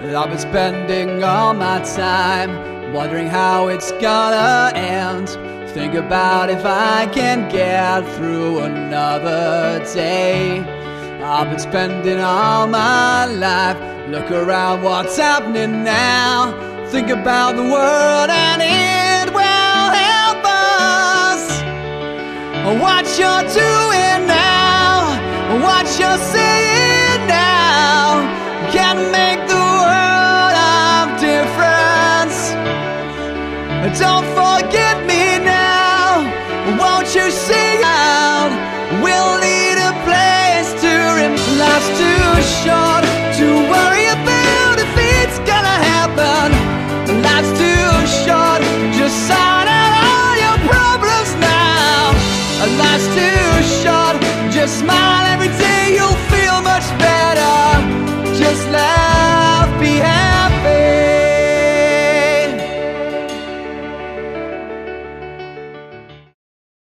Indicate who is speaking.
Speaker 1: I've been spending all my time wondering how it's gonna end. Think about if I can get through another day. I've been spending all my life. Look around, what's happening now? Think about the world and it will help us. What you're doing Don't forget me now, won't you sing out? We'll need a place to rem. Life's too short to worry about if it's gonna happen. Life's too short, just out all your problems now. Life's too short, just smile